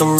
the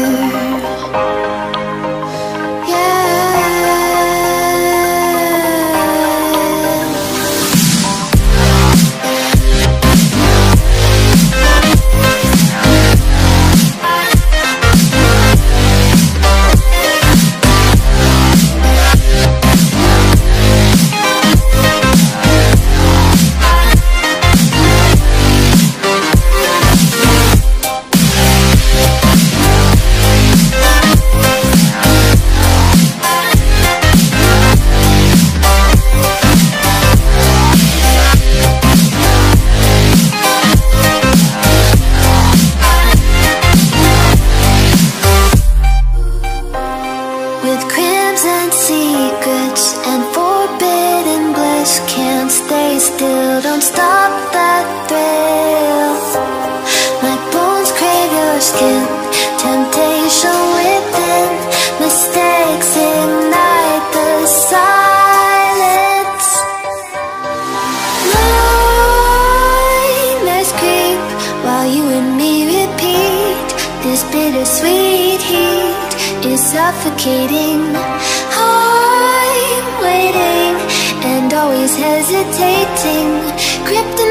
Bittersweet heat is suffocating. I'm waiting and always hesitating. Kryptonite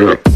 Yeah.